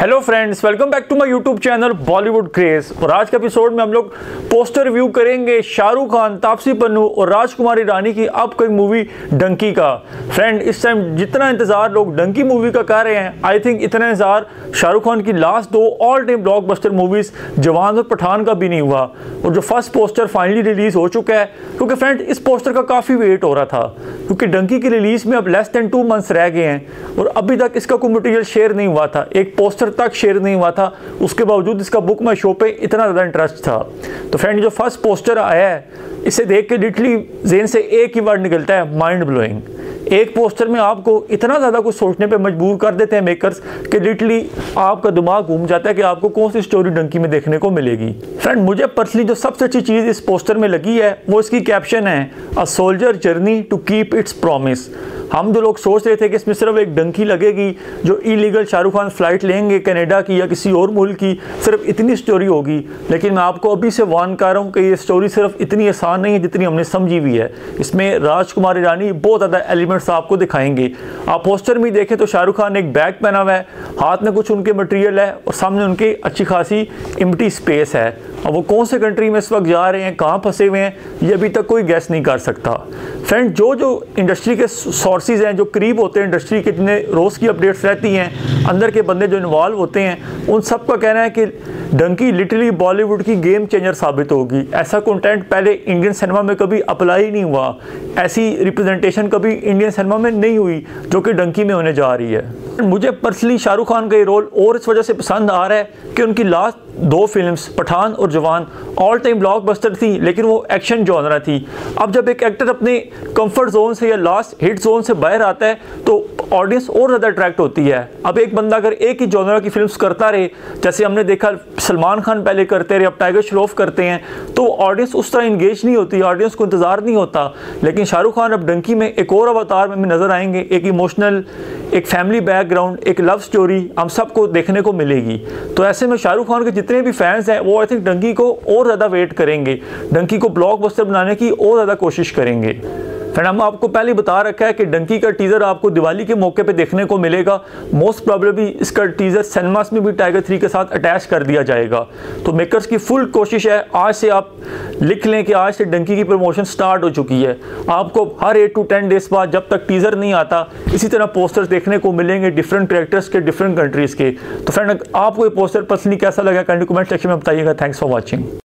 Hello friends welcome back to my YouTube channel Bollywood craze और आज के episode में हम लोग पोस्टर रिव्यू करेंगे शाहरुख खान, तापसी पन्नू और राजकुमारी रानी की अपकमिंग मूवी डंकी का। फ्रेंड इस टाइम जितना इंतज़ार लोग डंकी मूवी का कर रहे हैं आई थिंक इतना इंतज़ार शाहरुख खान की लास्ट दो ऑल टाइम ब्लॉकबस्टर मूवीज़ जवान और पठान का भी नहीं हुआ। और जो फ़र्स्ट पोस्टर फाइनली रिलीज़ हो चुका है, क्योंकि फ्रेंड इस पोस्टर का काफ़ी वेट हो रहा था, क्योंकि डंकी की रिलीज़ में अब लेस देन टू मंथ्स रह गए हैं। और अभी तक इसका कोई मटीरियल शेयर नहीं हुआ था। एक पोस्टर तक शेयर नहीं हुआ था, उसके बावजूद इसका बुक में शो पे इतना ज़्यादा इंटरेस्ट था। तो फ्रेंड जो फ़र्स्ट पोस्टर आया है, इसे देख के लिटली जेन से एक ही वर्ड निकलता है माइंड ब्लोइंग एक पोस्टर में आपको इतना ज़्यादा कुछ सोचने पे मजबूर कर देते हैं मेकर्स कि लिटली आपका दिमाग घूम जाता है कि आपको कौन सी स्टोरी डंकी में देखने को मिलेगी। फ्रेंड मुझे पर्सनली जो सबसे अच्छी चीज़ इस पोस्टर में लगी है, वो इसकी कैप्शन है a soldier journey to keep its promise हम जो लोग सोच रहे थे कि इसमें सिर्फ़ एक डंकी लगेगी, जो इलीगल शाहरुख खान फ़्लाइट लेंगे कनाडा की या किसी और मुल्क की, सिर्फ़ इतनी स्टोरी होगी। लेकिन मैं आपको अभी से वार्न कर रहा हूँ कि ये स्टोरी सिर्फ़ इतनी आसान नहीं है जितनी हमने समझी हुई है। इसमें राजकुमारी रानी बहुत ज़्यादा एलिमेंट्स आपको दिखाएँगे। आप पोस्टर में देखें तो शाहरुख खान एक बैग पहना हुआ है। हाथ में कुछ उनके मटेरियल है और सामने उनकी अच्छी खासी इम्टी स्पेस है। और वो कौन से कंट्री में इस वक्त जा रहे हैं, कहाँ फंसे हुए हैं, ये अभी तक कोई गैस नहीं कर सकता। फ्रेंड जो जो इंडस्ट्री के सोर्सेज हैं, जो करीब होते हैं इंडस्ट्री के जितने रोज़ की अपडेट्स रहती हैं, अंदर के बंदे जो इन्वॉल्व होते हैं उन सब का कहना है कि डंकी लिटरली बॉलीवुड की गेम चेंजर साबित होगी। ऐसा कंटेंट पहले इंडियन सिनेमा में कभी अप्लाई नहीं हुआ। ऐसी रिप्रेजेंटेशन कभी इंडियन सिनेमा में नहीं हुई, जो कि डंकी में होने जा रही है। मुझे पर्सनली शाहरुख खान का ये रोल और इस वजह से पसंद आ रहा है कि उनकी लास्ट दो फिल्म्स पठान और जवान ऑल टाइम ब्लॉकबस्टर थी, लेकिन वो एक्शन जॉनरा थी। अब जब एक एक्टर अपने कंफर्ट जोन से या लास्ट हिट जोन से बाहर आता है तो ऑडियंस और ज़्यादा अट्रैक्ट होती है। अब एक बंदा अगर एक ही जॉनरा की फिल्म्स करता रहे, जैसे हमने देखा सलमान खान पहले करते रहे, अब टाइगर श्रॉफ करते हैं तो ऑडियंस उस तरह इंगेज नहीं होती ऑडियंस को इंतज़ार नहीं होता। लेकिन शाहरुख खान अब डंकी में एक और अवतार में नज़र आएँगे, एक इमोशनल एक फैमिली बैकग्राउंड एक लव स्टोरी हम सबको देखने को मिलेगी। तो ऐसे में शाहरुख खान के जितने भी फैंस हैं, वो आई थिंक डंकी को और ज़्यादा वेट करेंगे। डंकी को ब्लॉकबस्टर बनाने की और ज़्यादा कोशिश करेंगे। फ्रेंड हम आपको पहले बता रखा है कि डंकी का टीज़र आपको दिवाली के मौके पे देखने को मिलेगा। मोस्ट प्रॉब्लली इसका टीज़र सिनेमास में भी टाइगर थ्री के साथ अटैच कर दिया जाएगा। तो मेकर्स की फुल कोशिश है, आज से आप लिख लें कि आज से डंकी की प्रमोशन स्टार्ट हो चुकी है। आपको हर एट टू टेन डेज़ बाद जब तक टीज़र नहीं आता, इसी तरह पोस्टर्स देखने को मिलेंगे डिफरेंट करेक्टर्स के डिफरेंट कंट्रीज़ के। तो फ्रेंड आपको ये पोस्टर पर्सनली कैसा लगा? कमेंट सेक्शन में बताइएगा। Thanks for watching